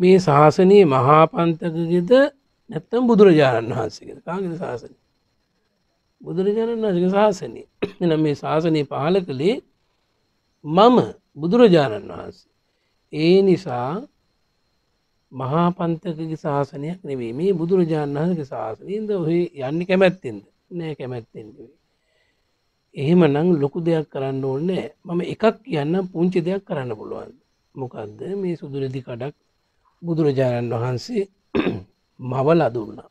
මේ ශාසනයේ මහාපන්තකගෙද නැත්තම් බුදුරජාණන් වහන්සේගෙද කාගෙද ශාසනය? බුදුරජාණන් වහන්සේගේ ශාසනය. එනම් මේ ශාසනය පහල කළේ මම බුදුරජාණන් වහන්සේ. ඒ නිසා මහා පන්තකගේ ශාසනයක් නෙවේ මේ බුදුරජාණන් වහන්සගේ ශාසනයද ඔහේ යන්න කැමැත්තෙන්ද? නෑ කැමැත්තෙන්දවේ එහෙම නං ලොකු දෙයක් කරන්න ඕන්නෑ මම එකක් කියන්න පුංචි දෙයක් කරන්න පුළුවන් මොකක්ද මේ සුදුරදි කඩක් බුදුරජාණන් වහන්සේ මවල අදුන්නා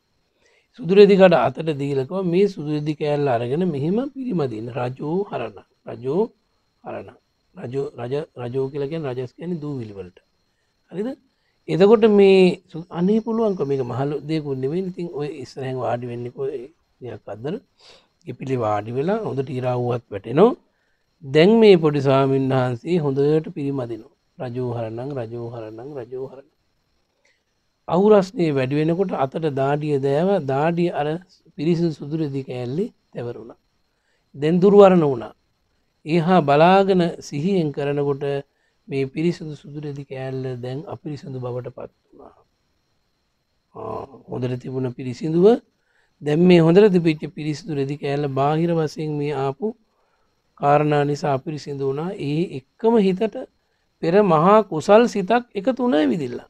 සුදුරෙදිකට අතට දීලකව මේ සුදුරදි කෑල්ල අරගෙන මෙහෙම පිරිමදින රජෝ හරණ. රජෝ හරණ. රජෝ රජ රජෝ කියලගෙන් රජස් කියන දූ විලිවලට හරිද? එතකොට මේ අනේ පුළුවන්ක මේක මහලු දෙකුන් නෙවෙයි ඉතින් ඔය ඉස්සරහැන් වාඩි වෙන්නකො දෙයක් අදර ඉපිලි වාඩි වෙලා හොඳ ටීරාවුවත් වැටෙනෝ දැන් මේ පොඩි ස්වාමීන් වහන්සේ හොඳට පිරිමදිනවා රජෝ හරණං රජෝ හරණං රජෝ හරණ. අවුරස්නේ වැඩි වෙනකොට අතට දාඩිය දෑව දාඩිය අර පිරිසිදු සුදුරදි කෑල්ලි තැවරුණ. දැන් දුරුවරණ වුණා. ඒහා බලාගෙන සිහියෙන් කරනකොට මේ පිරිසිදු සුදුරදි කෑල්ල දැන් අපිරිසිදු බවට පත් වුණා. හොඳට තිබුණ පිරිසිදුව දැම් මේ හොඳට තිපිච්ච පිරිසිදු රෙදි කෑල්ල බාහිර වසයෙන් මේ ආපු කාරණා නිසා අපිරිසිදු වුණා ඒ එක්කම හිතට පෙර මහා කුසල් සිතක් එක තුනයි විදිල්ලා.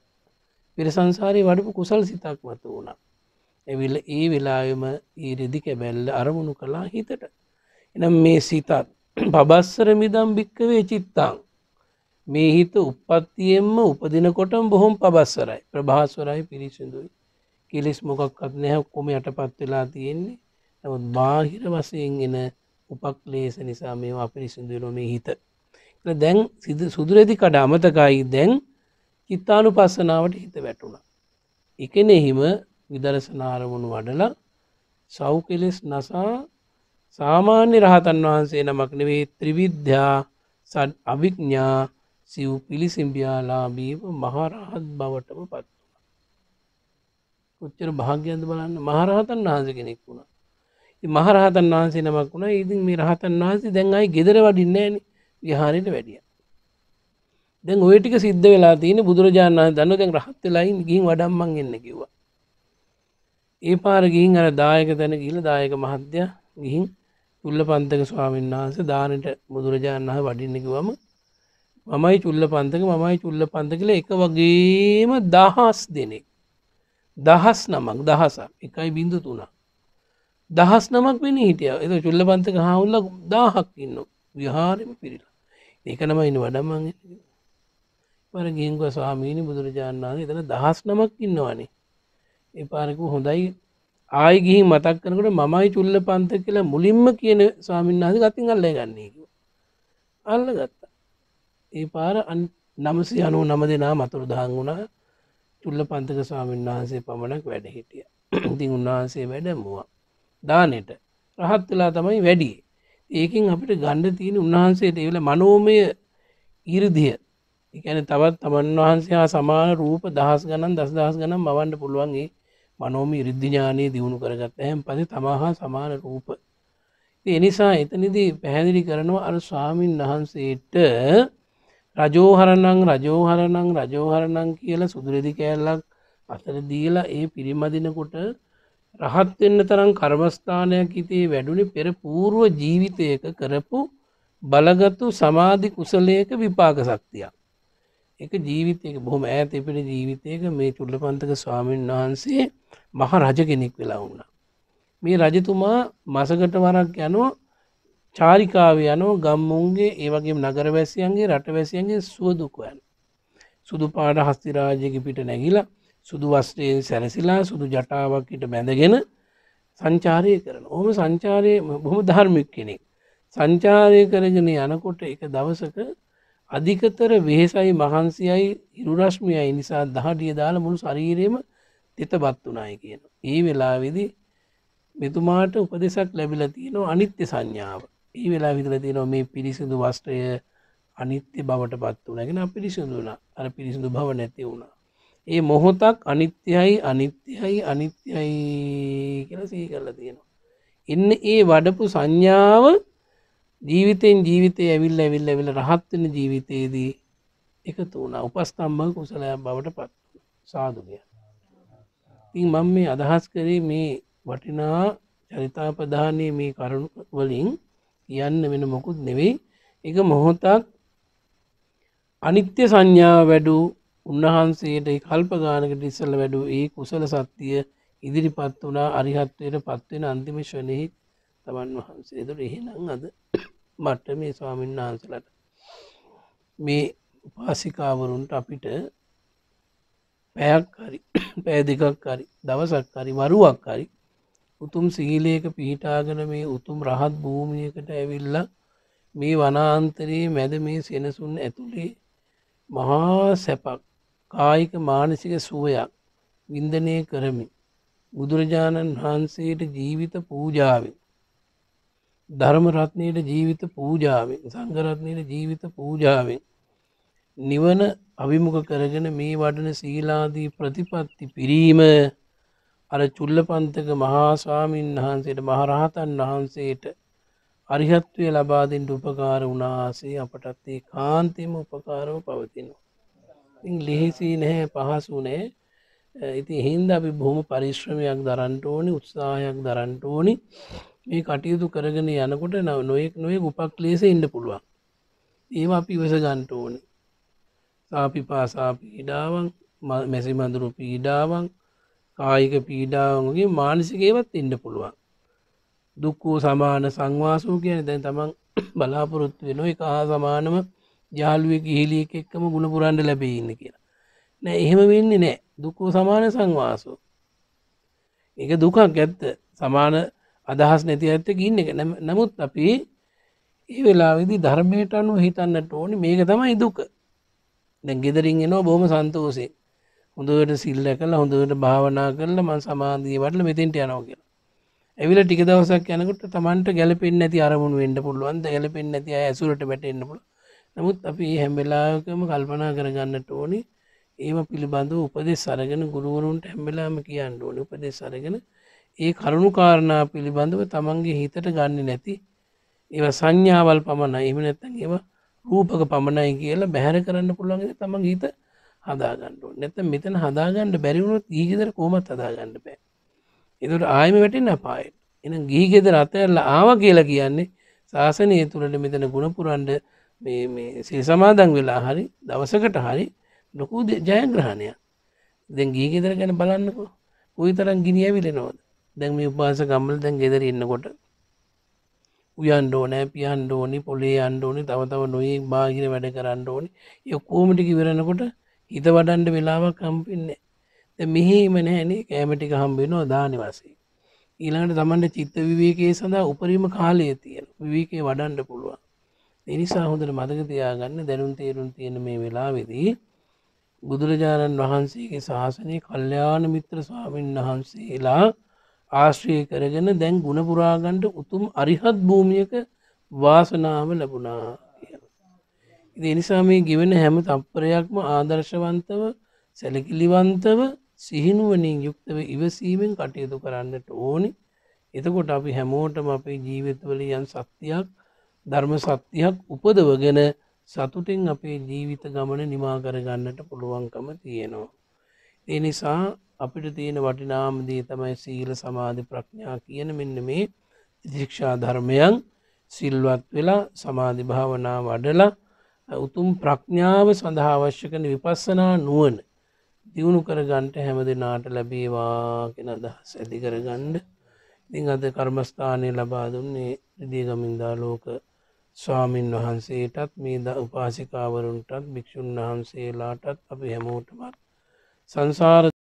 පෙර සංසාරය වඩපු කුසල් සිතක් මත වුණා. ඇවිල්ල ඒ වෙලායම ඒ රෙදි කැබැල්ල අරමුණු කලා හිතට. එනම් මේ සිතත් පබස්සර මිදම් භික්කවේ චිත්තං. මේ හිත උපත්තියෙන්ම උපදිනකොටම් බොහොම පබස්සරයි ප්‍රභාස්වරයි පිරිසිදුයි. කෙලෙස් මොකක්ත් නැහැ කොම යටපත් වෙලා තියෙන්නේ නමුත් බාහිර වසයෙන් එන උපක්ලේස නිසා මේ අපිරිසිදුව නොමේ හිත. දැන් සිද සුදුරෙදි කඩ අමතකයි දැන් චිත්තානු පස්සනාවට හිත වැටුණ. එකනෙහිම විදරසනාරමුණු වඩලා සව් කෙලෙස් නසා සාමාන්‍ය රහතන් වහන්සේ නමක් නෙවේ ත්‍රිවිද්‍යා සඩ් අභිඥා සිව් පිළිසිම්බියාලාබීව මහරහත් බවටම පත් කොච්චර භාග්‍යන්ද බලන්න? මහරහතන් වහන්ස කෙනෙක් වුණා. මහරහතන් වහන්සේ නමක් වුණා. ඉතින් මේ රහතන් වහන්සේ දැන් අයි ගෙදර වඩින්නෑන විහාරයට වැඩිය. දැන් ඔය ටික සිද්ධ වෙලා තියෙන බුදුරජාණන් වහන්සේ දන්න දැන් රහත් වෙලායින් ගිහින් වඩම්මන් එන්න කිව්වා. ඒ පාර ගිහින් අර දායක තැන ගිහිල්ලා දායක මහත්තයා ගිහින් චුල්ල පන්තක ස්වාමීන් වහන්සේ දානට බුදුරජාණන් වහන්සේ වඩින්න කිව්වම මමයි චුල්ල පන්තක මමයි චුල්ල පන්ත කියලා එක වගේම දහස් දෙනෙක්. දහස් නමක් දහසක්. එකයි බිඳු තුනා දහස් නමක් වෙන හිටිය. එත චුල්ල පන්තක හාවුල්ල දාහක් ඉන්න විහාරම පිරිලා ඒක නමයින්න වඩම්මන් පර ගිහිංගව ස්වාමීණි බුදුරජාණන් වහන්සේ එතන දහස් නමක් ඉන්නවානේ. ඒ පාරකු හොඳයි. ආය ගිහි මතක් කරනකට මමයි චුල්ල පන්ත කියලා මුලින්ම කියන ස්වාමීන් වහස ගතින් අල්ල ගන්නේක අල්ල ගත්තා ඒ පාර නමසි අනු නම දෙනා මතුරු දහන් වුණා. චුල්ල පන්තක ස්වාමීන් වහන්සේ පමණක් වැඩ හිටිය. ඉතින් උන්වහන්සේ වැඩමුවා. දානෙට. රහත් වෙලා තමයි වැඩි ඒකින් අපිට ගණ්ඩ තියෙන උන්වහන්සේට ඒවල මනෝමය ඉරදිය එකන තවත් තමන් වහන්සේ හා සමාන රූප දහස් ගණන් දස් දහස් ගනම් මවන්ඩ පුළුවන්ගේ මනෝම ඉරිද්ධඥානය දියුණු කරගත්ත හැම් පස තමහා සමාන රූප එනිසා එතනිදී පැහැදිලි කරනවා අර ස්වාමීන් වහන්සේට රජෝහරණං රජෝහරණං රජෝහරණං කියල සුදුරෙදි කෑල්ලක් අතර දීලා ඒ පිරිමදිනකොට රහත්වෙන්න තරම් කර්මස්ථානයක් හිතේ වැඩුණි පෙර පූර්ුව ජීවිතයක කරපු බලගත්තු සමාධි කුසලයක විපාක සක්තියක්. එක ජීවිතයක බොහොම ඈත එපෙන ජීවිතයක මේ චුල්ල පන්තක ස්වාමීන් වහන්සේ මහ රජ කෙනෙක් වෙලා වුණ. මේ රජතුමා මසකට වරක් යනෝ චාරිකාව යනෝ ගම්මුන්ගේ ඒවගේ නගර වැසියන්ගේ රට වැසියන්ගේ සුවදුකයන්. සුදු පාඩ හස්තිරාජයක පිට නැගිලා සුදු වස්ටයෙන් සැරසිලා සුදු ජටාවක්කට බැඳගෙන සංචාරය කරන ඕම සංචාරය බොහොම ධර්මික් කෙනෙක්. සංචාරය කරගෙන යනකොට එක දවසක අධිකතර වෙහෙසයි මහන්සියයි හිරුරශ්මියයි නිසා දහටිය දාල මුළු ශරීරයම තෙත බත් වනාය කියන. ඒ වෙලාවෙදි මෙතුමාට උපදෙසක් ලැබිල තියෙනවා අනිත්‍ය සංඥාව. ඒ වෙලා විතල තියෙනවා මේ පිරිසිදු වස්ත්‍රය අනිත්‍ය බවට පත් වනගෙන පිරිසිදුන අර පිරිසිදු භව නැති වුණා. ඒ මොහොතක් අනිත්‍යයි අනිත්‍යයි අනිත්‍යයි කියල සී කරලා තියෙනවා. එන්න ඒ වඩපු සංඥාව ජීවිතයෙන් ජීවිතය ඇවිල් ඇවිල් ඇවිල රහත්වන ජීවිතයේදී එකතු වුණ. උපස්තම්භ කුසලයක් බවට පත් සාදුගය ඉතින් මම මේ අදහස් කරේ මේ වටිනා චරිතාපධානය මේ කරුණු වලින් කියන්න වෙන මොකුත් නෙවෙයි. එක මොහොතක් අනිත්‍ය සංඥා වැඩු උන්වහන්සේට කල්ප ගානකට ඉස්සල්ල වැඩු ඒ කුසල සත්තිය ඉදිරිපත් වනා අරිහත්වයට පත්වෙන අන්තිම ශනයෙහි තමන් වහන්සේ තුර එහෙනම් අද මට්ට මේ ස්වාමීන් වහන්සලට මේ පාසිකාවරුන්ට අපිට පැයක් හරි පෑ දෙකක් හරි දවසක් හරි වරුවක් හරි උතුම් සීලයක පිහිටාගෙන මේ උතුම් රහත් භූමියකට ඇවිල්ල මේ වනාන්තරයේ මැද මේ සෙනසුන් ඇතුළේ මහා සැපක් කායික මානසික සුවයක් වින්දනය කරමින් බුදුරජාණන් වහන්සේට ජීවිත පූජාවෙන් ධර්මරත්නයට ජීවිත පූජාවෙන් සංගරත්නයට ජීවිත පූජාවෙන් නිවන අවිමුක කරගෙන මේ වඩන සීලාදී ප්‍රතිපත්ති පිරීම අර චුල්ල පන්තක මහාස්වාමීන් වහන්සේට මහරහතන් වහන්සේට අරිහත්වය ලබාදින්ට උපකාර වනාසේ අපටත් ඒ කාන්තයම උපකාරව පවතිනවා. ලෙහෙසි නැහැ පහසු නෑ ඉති හින්ද අපි බොහොම පරිශ්‍රමයක් දරන්ට ඕනි උත්සාහයක් දරන්ට ඕනි මේ කටයුතු කරගෙන යනකොට නව නොයෙක් නොයෙක් උපක් ලේස ඉන්න පුළුවන්. ඒවා අපි ඉවස ගන්ට ඕනි. සාපි පාසා පීඩාවන් මැසි මඳුරු පීඩාවන් කායික පීඩාවන්ගේ මානසිකේවත් ඉන්න පුළුවන්. දුක්කූ සමාන සංවාසූ කියන දැන් තමන් බලාපොරොත්තු වෙන එක හා සමානම යාළුවෙක් හිලියෙක් එක්කම ගුණපුරන්ඩ ලැබේ ඉන්න කියලා. නෑ එහෙම වෙන්නේ නෑ. දුකෝ සමාන සංවාසෝ. එක දුකක් ඇත්ත. සමාන අදහස් නැති ඇත්ත ගින්න එක. නමුත් අපි ඒ වෙලා විදි ධර්මයට අනුව හිතන්නට ඕනි. මේක තමයි දුක. දැන් ගෙදරින් එනවා බොහම සන්තෝසේ හොඳට සිල්ල කළ හොඳට භාවනා කරල මන් සමාධී වටල මෙතෙන්ට යනෝ කියලා. ඇවිල ටික දවසක් යනකට තමන්ට ගැලපෙන් ඇති අරමුණ වෙන්ඩ පුළුවන්ද ගැලපෙන් ඇති ඇසුරට වැටෙන්න්න පුළ නමුත් අපි හැම්වෙලාකම කල්පනා කරගන්නට ඕනි. ඒම පිළිබඳව උපදෙස් අරගෙන ගුරුවරුන්ට හැම්බෙලාම කියන්න ඕන. උපදෙස් අරගෙන ඒ කරුණු කාරණා පිළිබඳව තමන්ගේ හිතට ගන්න නැති ඒව සංඥාවල් පමණ එම නැත්තන් ඒවා රූපක පමණයි කියලා බැහැර කරන්න පුළුවන්ගේ තමන් හිත හදාගන්නඩ නැත මෙතන හදාගන්නඩ බැරිවුණොත් ගීගෙදර කෝමත් හදාගන්න බෑ. එතුට ආයම වැටෙන් අපායට එන ගීගෙදර අතඇල්ල ආව කියලා කියන්නේ ශාසනය තුළට මෙතන ගුණපුරන්ඩ සිල් සමාදන් වෙලා හරි දවසකට හරි ලොකු ජයග්‍රහණයක්. දැන් ගී ගෙදර ගැන බලන්නකෝ. උයි තරම් ගිනි ඇවිලෙනවද? දැන් මේ උපාස කම්මල දැන් ගෙදර ඉන්නකොට උයන්ඩ ඕනෑ පියන්ඩ ඕනි පොලේ අන්ඩ ඕනි තව තව නොයෙක් බාහිර වැඩ කරන්න ඕනි. ය කෝමටිකි වෙරනකොට හිත වඩන්ඩ වෙලාවක් කම්පින්නේ මෙහෙම නෑනේ කෑමටික හම්බෙනවා දාන වසේ ඊළඟට තමන්ට චිත්ත විවේකයේ සඳහා උපරිම කාලය තියෙන විවේකේ වඩන්ඩ පුළුවන්. එනිසා හොඳට මදක තියාගන්න දැනුම් තේරුම් තියෙන මේ වෙලාවෙදී බුදුරජාණන් වහන්සේගේ ශාසනය කල්්‍යයාන මිත්‍ර ස්වාමීන් වහන්සේලා ආශ්‍රය කරගෙන දැන් ගුණපුරාගන්ට උතුම් අරිහත් භූමියක වාසනාව ලැබුණා එනිසා මේ ගෙවෙන හැම තප්පරයක්ම ආදර්ශවන්තව සැලකිලිවන්තව සිහිනුවනින් යුක්තව ඉවසීමෙන් කටයුතු කරන්නට ඕනි එතකොට අපි හැමෝටම අපේ ජීවිතවල යන් සත්‍යයක් ධර්ම සත්‍යයක් උපදවගෙන සතුටින් අපේ ජීවිත ගමන නිමා කරගන්නට පුළුවන්කම තියෙනවා. ඒ නිසා අපිට තියෙන වටිනාමදී තමයි සීල සමාධි ප්‍රඥා කියන මෙන්න මේ ශික්ෂා ධර්මයන්. සිල්වත් වෙලා සමාධි භාවනා වඩලා උතුම් ප්‍රඥාව සඳහා අවශ්‍ය කන විපස්සනා නුවන දියුණු කරගන්ට හැම දෙනාට ලැබේවා කෙන අදහස් ඇති කරගණ්ඩ ඉතිං අද කර්මස්ථානය ලබා දුන්නේ රිදිගමින්දා ලෝක ස්වාමීන් වහන්සේටත් මේ ද උපාසිකාවරුන්ටත් භික්‍ෂූන් වහන්සේලාටත් අපි හැමෝටමත් संसार